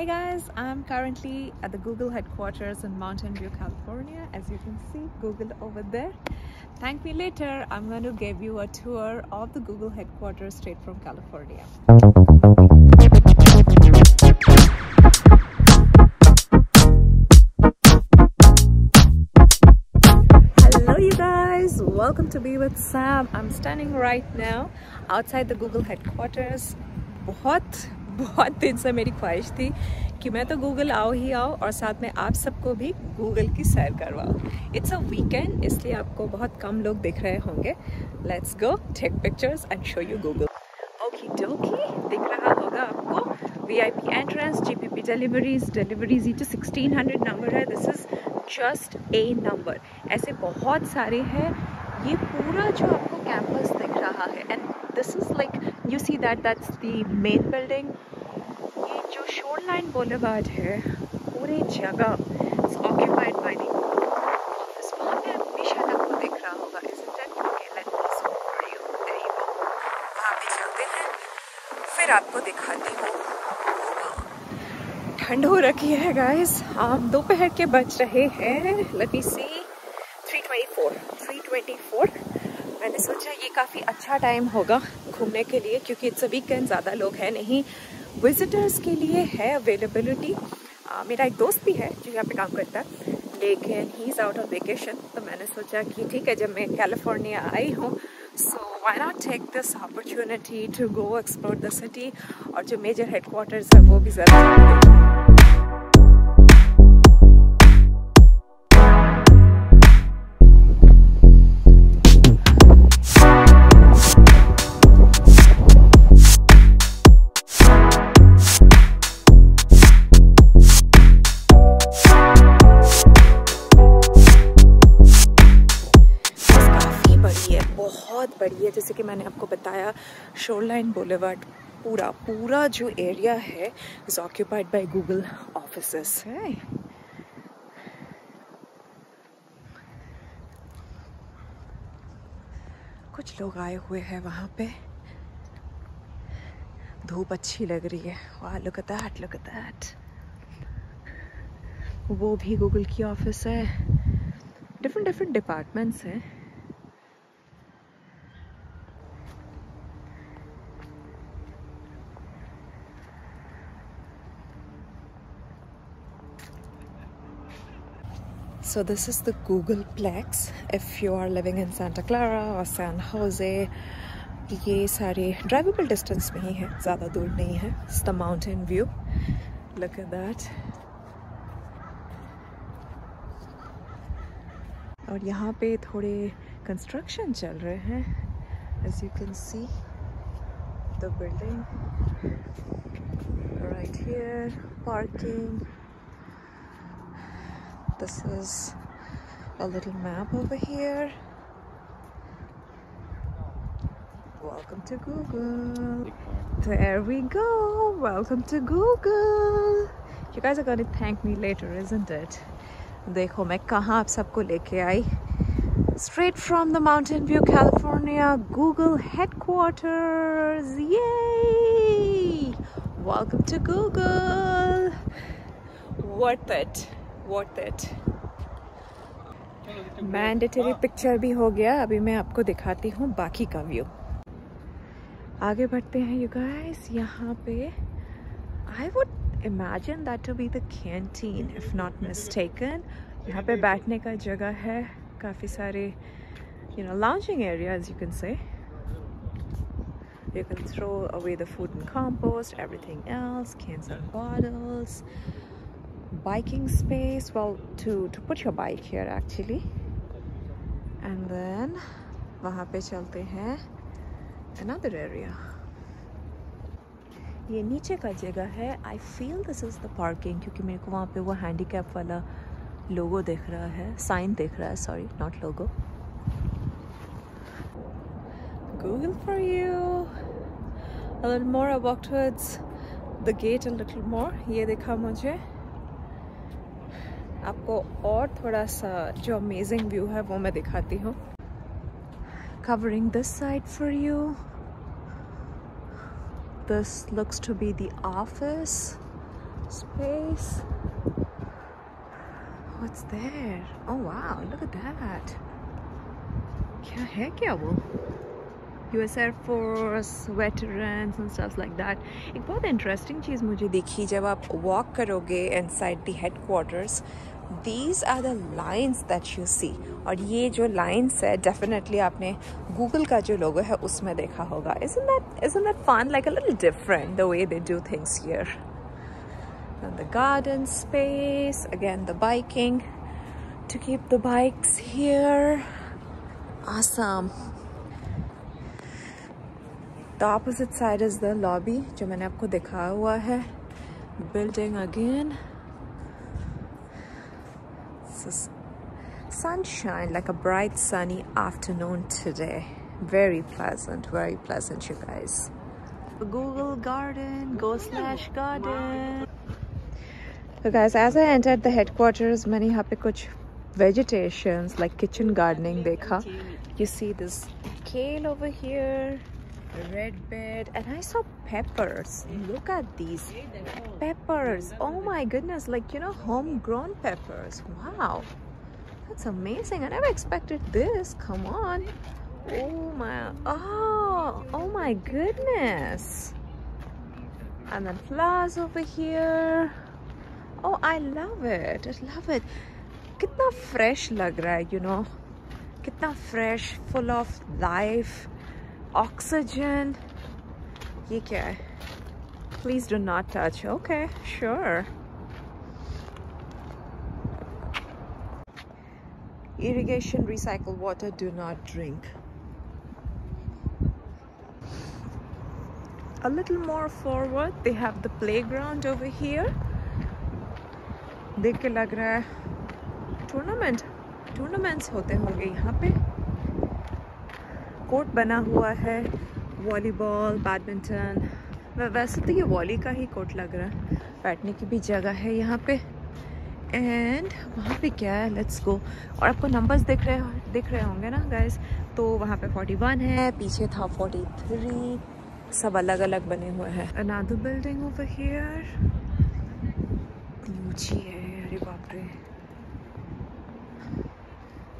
Hey guys, I'm currently at the Google headquarters in Mountain View, California. As you can see, Google over there. Thank me later. I'm going to give you a tour of the Google headquarters straight from California. Hello you guys, welcome to be with Sam. I'm standing right now outside the Google headquarters. बहुत बहुत दिन से मेरी ख्वाहिश थी कि मैं तो गूगल आओ ही आओ और साथ में आप सबको भी गूगल की सैर करवाओ। इट्स अ वीकेंड इसलिए आपको बहुत कम लोग दिख रहे होंगे। Let's go take pictures and show you Google okay dokey दिख रहा होगा आपको। VIP entrance GPP deliveries deliveries ये जो 1600 नंबर है। This is just a number ऐसे बहुत सारे हैं। ये पूरा जो आपको कैंपस दिख रहा है। And this is like you see that that's the main building जो लाइन Boulevard है, पूरे जगह वहाँ पे भी आपको हैं फिर आपको दिखाती हूँ। ठंड हो रखी है गाइस आप दोपहर के बज रहे हैं। लेट मी सी मैंने सोचा ये काफ़ी अच्छा टाइम होगा घूमने के लिए, क्योंकि इट्स अ वीकेंड ज़्यादा लोग हैं नहीं। विजिटर्स के लिए है अवेलेबिलिटी मेरा एक दोस्त भी है जो यहाँ पे काम करता है, लेकिन he is out of vacation तो मैंने सोचा कि ठीक है, जब मैं कैलिफ़ोर्निया आई हूँ so why not take this opportunity to go explore the city और जो मेजर हेडक्वार्टर्स है, वो भी ज़रा बहुत बड़ी है जैसे कि मैंने आपको बताया शोरलाइन बोलेवर्ड पूरा पूरा जो एरिया है is occupied by Google offices है कुछ लोग आए हुए हैं वहाँ पे। धूप अच्छी लग रही है। वाह look at that look at that वो भी गूगल की ऑफ़िस है। डिफरेंट डिफरेंट डिपार्टमेंट्स हैं। So this is the Googleplex if you are living in Santa Clara or San Jose, ये सारे ड्राइवेबल डिस्टेंस में ही है, ज़्यादा दूर नहीं है. It's the Mountain View look at that और यहाँ पे थोड़े कंस्ट्रक्शन चल रहे हैं. As you can see the building right here parking this is a little map over here welcome to google there we go welcome to google you guys are going to thank me later isn't it देखो मैं कहाँ आप सबको लेके आई straight from the mountain view california google headquarters yay welcome to google worth it Worth it. Mandatory picture भी हो गया अभी मैं आपको दिखाती हूँ बाकी का व्यू आगे बढ़ते हैं यू गाइस यहाँ पे I would imagine that to be the canteen if not mistaken यहाँ पे बैठने का जगह है काफ़ी सारे you know lounging areas you can say You can throw away the food and compost, everything else, cans and bottles. Biking space well to to put your bike here actually and then वहाँ पे चलते हैं another area ये नीचे का जगह है I feel this is the parking क्योंकि मेरे को वहाँ पे वो हैंडीकैप वाला लोगो दिख रहा है साइन दिख रहा है sorry not logo Google for you a little more I walk towards the gate a little more ये देखा मुझे आपको और थोड़ा सा जो अमेजिंग व्यू है वो मैं दिखाती हूँ covering this side for you this looks to be the office space What's there? Oh wow, look at that. क्या है क्या वो US air force veteran and like that एक बहुत इंटरेस्टिंग चीज़ मुझे दिखी जब आप वॉक करोगे inside the headquarters these are the lines that you see और ये जो लाइन्स है डेफिनेटली आपने गूगल का जो लोगो है, उसमें देखा होगा। Isn't that isn't that fun like a little different the way they do things here the garden space again the biking to keep the bikes here awesome The opposite side is the lobby जो मैंने आपको दिखाया हुआ है sunshine like a bright sunny afternoon today very pleasant very pleasant you guys Google garden go slash garden so guys as I entered the headquarters मैंने यहाँ पे कुछ vegetations like kitchen gardening dekha you see this kale over here red bed and i saw peppers. Look at these peppers. Oh my goodness like you know homegrown peppers. Wow. That's amazing. I never expected this. Come on. Oh my oh oh my goodness. And then flowers over here. Oh i love it. I love it. Kitna fresh lag raha you know. Kitna fresh full of life. Oxygen ये क्या है please do not touch okay sure irrigation recycled water do not drink a little more forward they have the playground over here देख के लग रहा है tournament tournaments होते होंगे यहाँ पे कोर्ट बना हुआ है, वॉलीबॉल, बैडमिंटन। वैसे तो ये वॉली का ही कोर्ट लग रहा है। बैठने की भी जगह है यहाँ पे। एंड वहाँ पे क्या है? लेट्स गो और आपको नंबर्स दिख रहे दिख रहे होंगे ना गाइस तो वहाँ पे 41 है, पीछे था 43 सब अलग अलग बने हुए हैं। अनादर बिल्डिंग ओवर हियर ऊँची है, अरे बाप रे।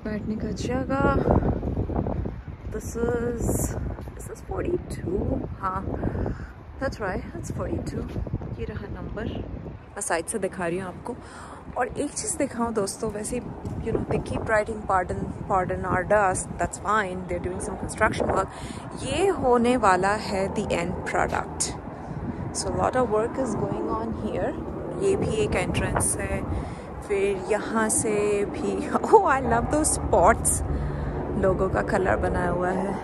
बैठने का जगह। दिस इज़ दिस इज़ 42 हाँ दैट्स राइट दैट्स 42 ये रहा नंबर मैं साइड से दिखा रही हूँ आपको। और एक चीज़ दिखाऊँ दोस्तों वैसे you know they keep writing pardon pardon our dust that's fine they doing some construction work ये होने वाला है the end product so lot of work is going on here ये भी एक एंट्रेंस है। फिर यहाँ से भी ओ आई लव दो स्पॉट्स लोगों का कलर बनाया हुआ है।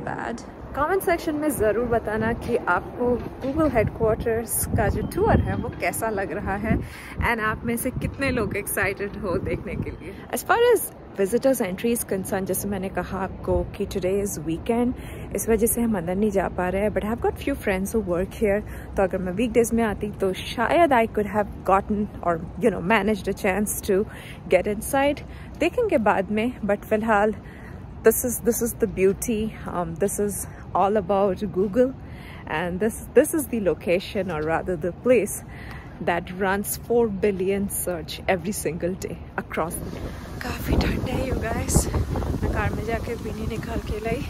बैड कमेंट सेक्शन में ज़रूर बताना कि आपको गूगल हेडक्वार्टर्स का जो टूर है, वो कैसा लग रहा है? एंड आप में से कितने लोग एक्साइटेड हो देखने के लिए? As far as visitors entry is concern जैसे मैंने कहा आपको कि टुडे इज़ वीकेंड इस वजह से हम अंदर नहीं जा पा रहे हैं but have got few friends who work here तो अगर मैं वीक डेज़ में आती तो शायद आई कुड हैव गॉटन और you know manage a chance to get in देखेंगे बाद में बट फ़िलहाल this is this is the beauty um, this is all about google and this this is the location or rather the place that runs 4 billion search every single day across the globe काफी ठंड है you guys मैं car में जाके बीनी निकाल के लाई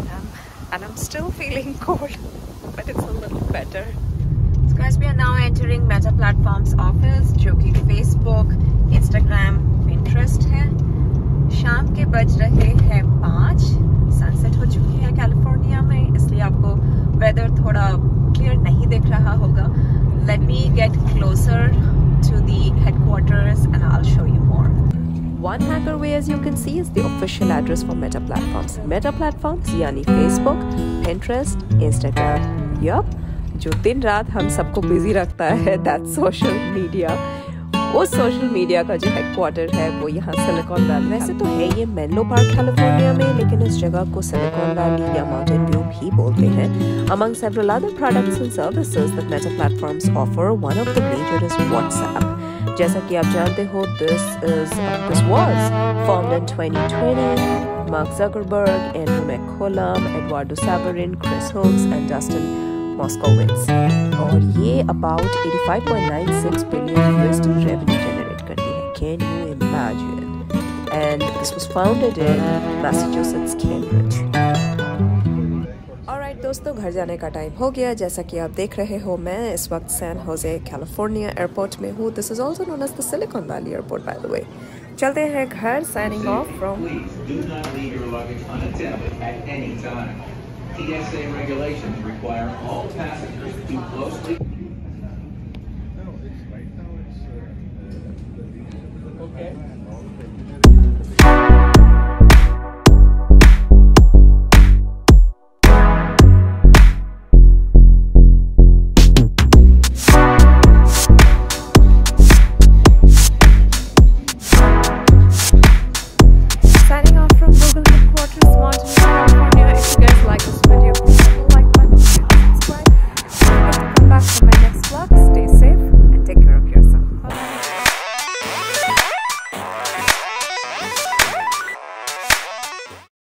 and I'm, and I'm still feeling cold but it's a little better so guys we are now entering meta platforms office जो कि Facebook Get closer to the headquarters and I'll show you more. One hacker way as you can see is the official address for Meta platforms. Meta platforms यानी Facebook, Pinterest, Instagram. Yup, जो दिन रात हम सबको busy रखता है that social media उस social media का जो हेडक्वार्टर है वो यहाँ सिलिकॉन वैली वैसे तो है ये मेनलो पार्क कैलिफ़ोर्निया में लेकिन इस जगह को सिलिकॉन वैली या माउंटेन व्यू भी बोलते हैं among several other products and services that Meta platforms offer one of the major is WhatsApp जैसा कि आप जानते हो is uh, this was formed in 2020 Mark Zuckerberg, Andrew McCollum, Eduardo Saverin, Chris Hooks and Dustin Moskowitz और ये about 85.96 billion USD revenue generate करती है. Can you imagine and this was founded in Massachusetts Cambridge दोस्तों, घर जाने का time हो गया। जैसा कि आप देख रहे हो, मैं इस वक्त सैन होजे कैलिफ़ोर्निया एयरपोर्ट में हूँ। This is also known as the Silicon Valley airport by the way चलते हैं घर signing off from TSA regulations require all passengers to closely... Okay.